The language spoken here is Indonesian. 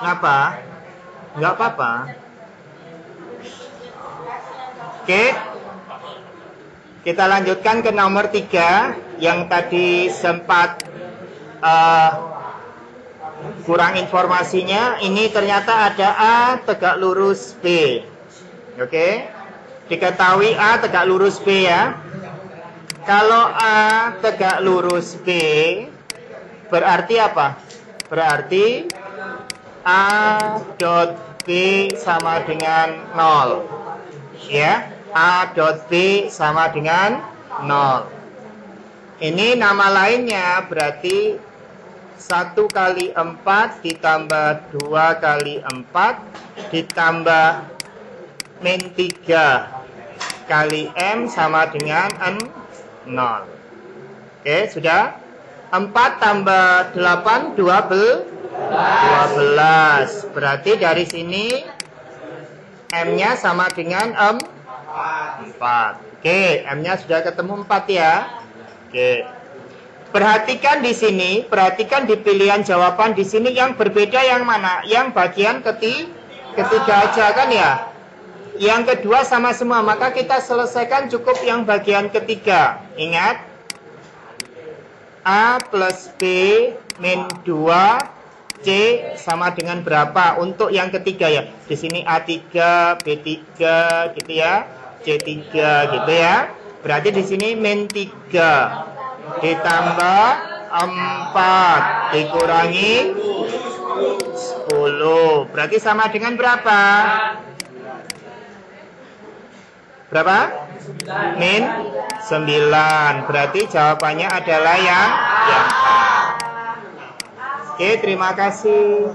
Ngapa? Nggak apa-apa. Oke. Kita lanjutkan ke nomor tiga yang tadi sempat uh, kurang informasinya. Ini ternyata ada A tegak lurus B. Oke. Diketahui A tegak lurus B ya. Kalau A tegak lurus B berarti apa? Berarti A dot B sama dengan 0. Ya. A dot B sama dengan 0. Ini nama lainnya berarti 1 kali 4 ditambah 2 kali 4 ditambah min 3 kali M sama dengan N 0. Oke, sudah? 4 tambah 8 12 12. Berarti dari sini M-nya sama dengan M 4. Oke, M-nya sudah ketemu 4 ya. Oke. Perhatikan di sini, perhatikan di pilihan jawaban di sini yang berbeda yang mana? Yang bagian keti ketiga aja kan ya? Yang kedua sama semua, maka kita selesaikan cukup yang bagian ketiga. Ingat, A plus B min 2 C sama dengan berapa untuk yang ketiga ya? Di sini A3, B3 gitu ya. C3 gitu ya. Berarti di sini min 3 ditambah 4 dikurangi 10. Berarti sama dengan berapa? Berapa? Min 9. Berarti jawabannya adalah yang yang. Oke, terima kasih.